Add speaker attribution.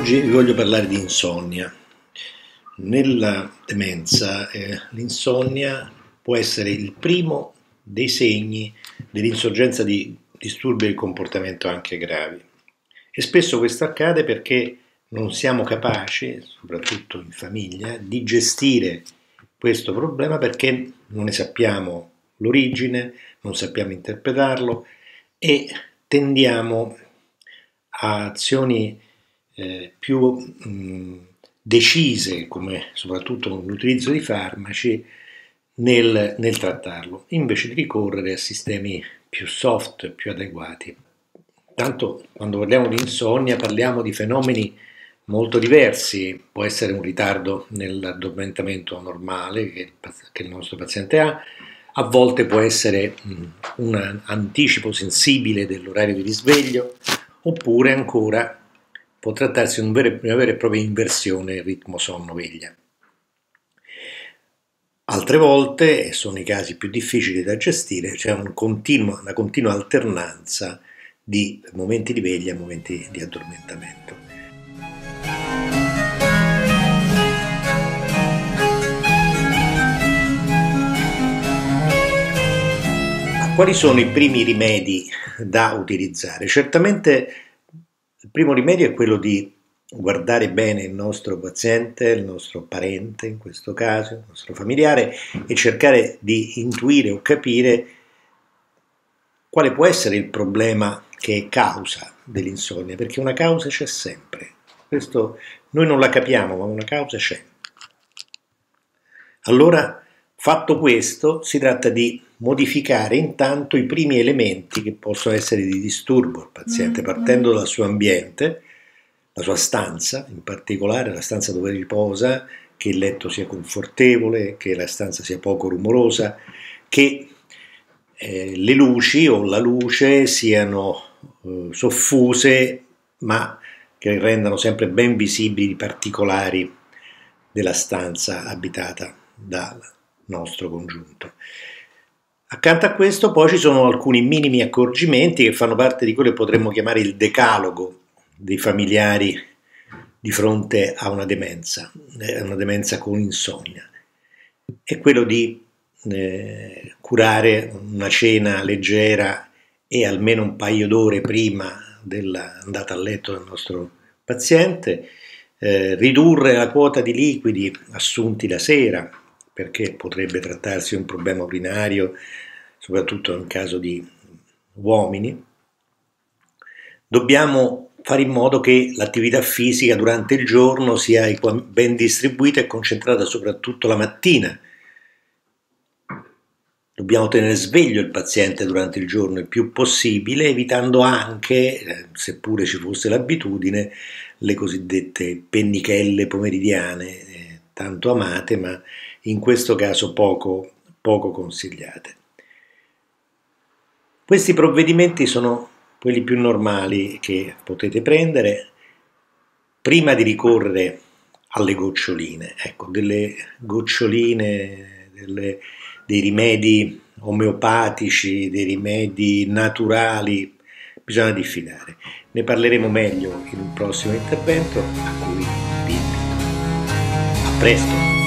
Speaker 1: Oggi vi voglio parlare di insonnia. Nella demenza eh, l'insonnia può essere il primo dei segni dell'insorgenza di disturbi del comportamento anche gravi. E spesso questo accade perché non siamo capaci, soprattutto in famiglia, di gestire questo problema perché non ne sappiamo l'origine, non sappiamo interpretarlo e tendiamo a azioni eh, più mh, decise, come soprattutto l'utilizzo di farmaci, nel, nel trattarlo, invece di ricorrere a sistemi più soft, più adeguati. Tanto quando parliamo di insonnia parliamo di fenomeni molto diversi, può essere un ritardo nell'addormentamento normale che, che il nostro paziente ha, a volte può essere un anticipo sensibile dell'orario di risveglio, oppure ancora può trattarsi di una vera e propria inversione ritmo sonno-veglia. Altre volte, e sono i casi più difficili da gestire, c'è un continuo, una continua alternanza di momenti di veglia e momenti di addormentamento. Quali sono i primi rimedi da utilizzare? Certamente il primo rimedio è quello di guardare bene il nostro paziente, il nostro parente in questo caso, il nostro familiare e cercare di intuire o capire quale può essere il problema che è causa dell'insonnia, perché una causa c'è sempre. Questo noi non la capiamo, ma una causa c'è. Allora Fatto questo, si tratta di modificare intanto i primi elementi che possono essere di disturbo al paziente, mm-hmm. partendo dal suo ambiente, la sua stanza, in particolare la stanza dove riposa, che il letto sia confortevole, che la stanza sia poco rumorosa, che eh, le luci o la luce siano eh, soffuse, ma che rendano sempre ben visibili i particolari della stanza abitata dal nostro congiunto. Accanto a questo poi ci sono alcuni minimi accorgimenti che fanno parte di quello che potremmo chiamare il decalogo dei familiari di fronte a una demenza, eh, una demenza con insonnia. È quello di eh, curare una cena leggera e almeno un paio d'ore prima dell'andata a letto del nostro paziente, eh, ridurre la quota di liquidi assunti la sera, perché potrebbe trattarsi di un problema urinario, soprattutto in caso di uomini, dobbiamo fare in modo che l'attività fisica durante il giorno sia ben distribuita e concentrata soprattutto la mattina. Dobbiamo tenere sveglio il paziente durante il giorno il più possibile, evitando anche, eh, seppure ci fosse l'abitudine, le cosiddette pennichelle pomeridiane, eh, tanto amate, ma in questo caso poco, poco consigliate. Questi provvedimenti sono quelli più normali che potete prendere prima di ricorrere alle goccioline. Ecco, delle goccioline, delle, dei rimedi omeopatici, dei rimedi naturali, bisogna diffidare. Ne parleremo meglio in un prossimo intervento a cui vi invito. A presto!